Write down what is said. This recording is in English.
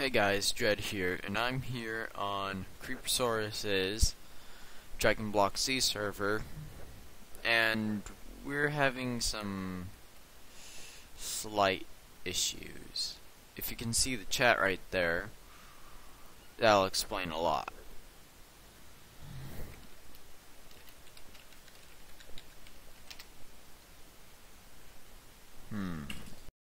Hey guys, Dread here, and I'm here on Creepersaurus's Dragon Block C server, and we're having some slight issues. If you can see the chat right there, that'll explain a lot.